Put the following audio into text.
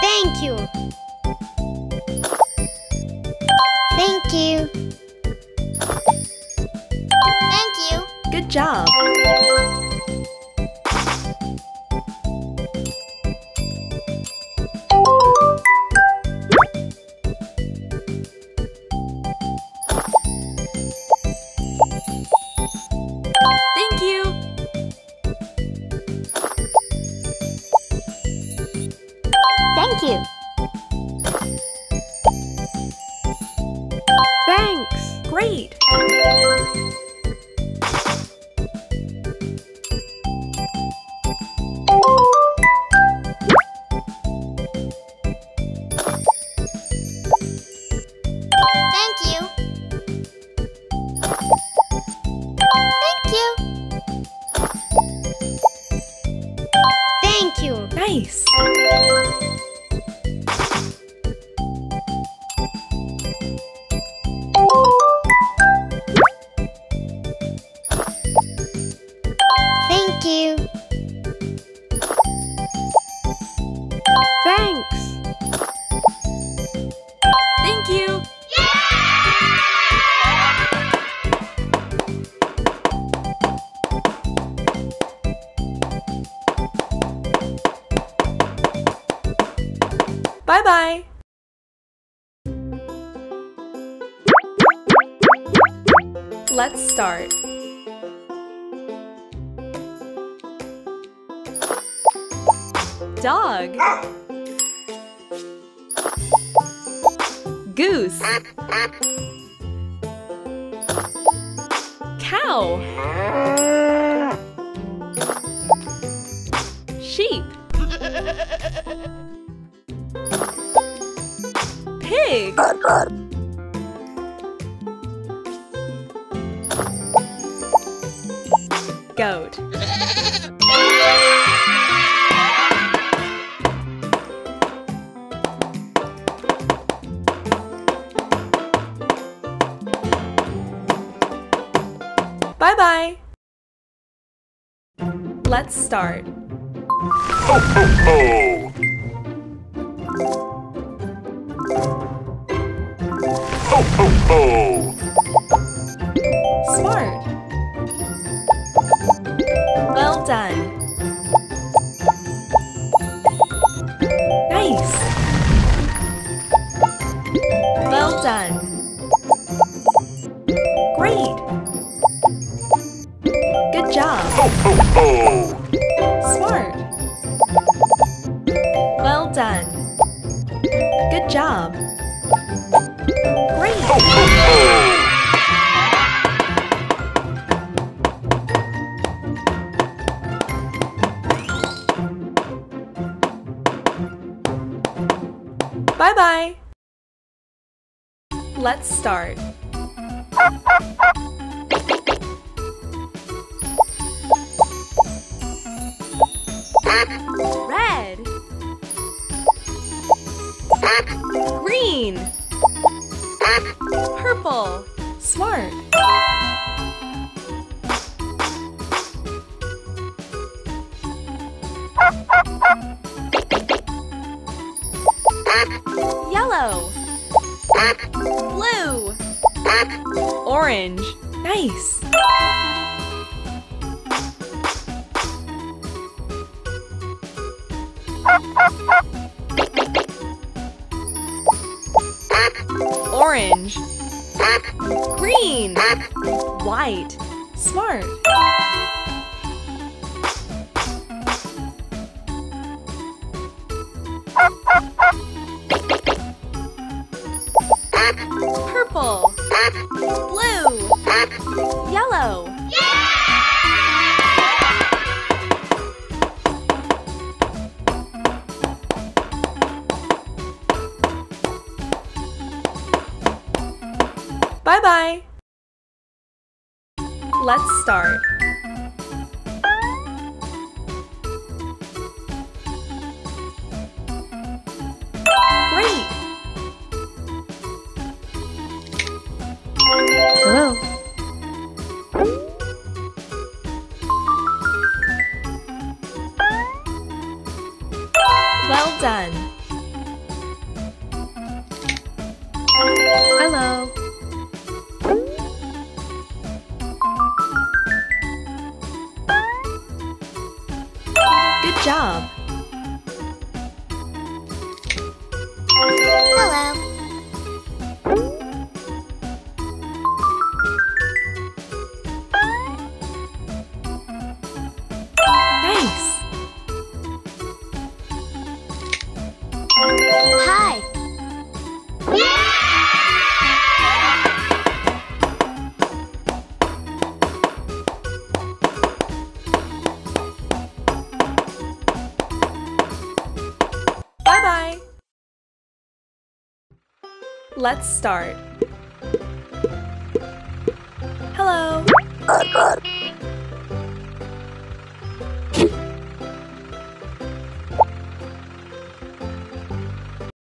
Thank you. Thank you. Thank you. Good job. うん。Bye bye. Let's start. Dog. Goose. Cow. Sheep. Goat. Bye bye. Let's start. Ho, ho, ho! Ho, ho, ho! Smart. Well done. Nice. Well done. Great. Good job. Ho, ho, ho! Smart. Well done. Good job. Great. Ho, ho, ho! Bye bye. Let's start. Purple. Smart. Yellow. Blue. Orange. Nice. White. Smart. Purple. Blue. Yellow. Bye bye. Let's start. Hello. Let's start. Hello.